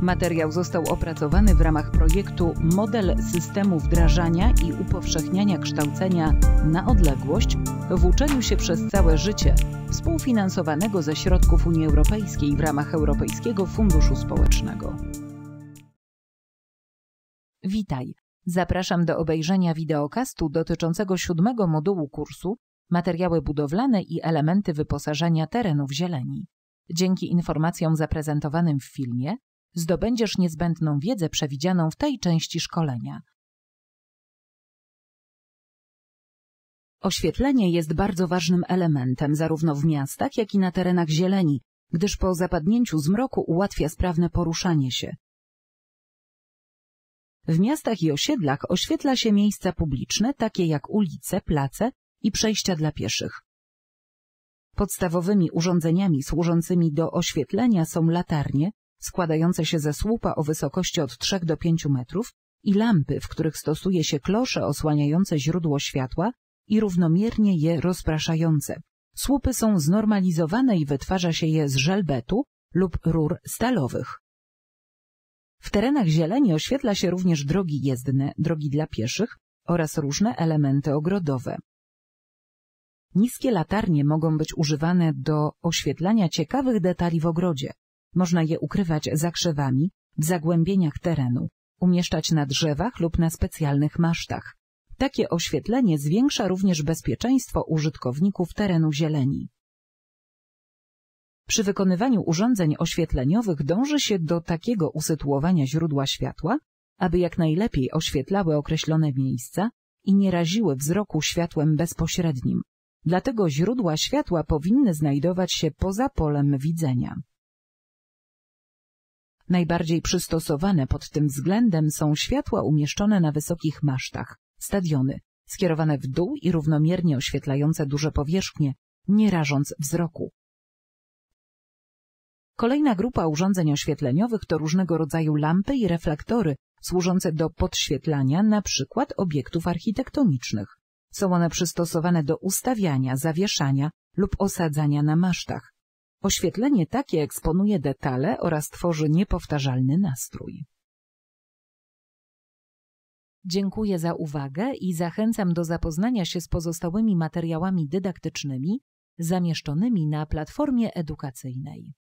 Materiał został opracowany w ramach projektu Model systemu wdrażania i upowszechniania kształcenia na odległość w uczeniu się przez całe życie, współfinansowanego ze środków Unii Europejskiej w ramach Europejskiego Funduszu Społecznego. Witaj. Zapraszam do obejrzenia wideokastu dotyczącego siódmego modułu kursu Materiały budowlane i elementy wyposażenia terenów zieleni. Dzięki informacjom zaprezentowanym w filmie zdobędziesz niezbędną wiedzę przewidzianą w tej części szkolenia. Oświetlenie jest bardzo ważnym elementem zarówno w miastach, jak i na terenach zieleni, gdyż po zapadnięciu zmroku ułatwia sprawne poruszanie się. W miastach i osiedlach oświetla się miejsca publiczne, takie jak ulice, place i przejścia dla pieszych. Podstawowymi urządzeniami służącymi do oświetlenia są latarnie, składające się ze słupa o wysokości od 3 do 5 metrów i lampy, w których stosuje się klosze osłaniające źródło światła i równomiernie je rozpraszające. Słupy są znormalizowane i wytwarza się je z żelbetu lub rur stalowych. W terenach zieleni oświetla się również drogi jezdne, drogi dla pieszych oraz różne elementy ogrodowe. Niskie latarnie mogą być używane do oświetlania ciekawych detali w ogrodzie. Można je ukrywać za krzewami, w zagłębieniach terenu, umieszczać na drzewach lub na specjalnych masztach. Takie oświetlenie zwiększa również bezpieczeństwo użytkowników terenu zieleni. Przy wykonywaniu urządzeń oświetleniowych dąży się do takiego usytuowania źródła światła, aby jak najlepiej oświetlały określone miejsca i nie raziły wzroku światłem bezpośrednim. Dlatego źródła światła powinny znajdować się poza polem widzenia. Najbardziej przystosowane pod tym względem są światła umieszczone na wysokich masztach, stadiony, skierowane w dół i równomiernie oświetlające duże powierzchnie, nie rażąc wzroku. Kolejna grupa urządzeń oświetleniowych to różnego rodzaju lampy i reflektory służące do podświetlania przykład obiektów architektonicznych. Są one przystosowane do ustawiania, zawieszania lub osadzania na masztach. Oświetlenie takie eksponuje detale oraz tworzy niepowtarzalny nastrój. Dziękuję za uwagę i zachęcam do zapoznania się z pozostałymi materiałami dydaktycznymi zamieszczonymi na platformie edukacyjnej.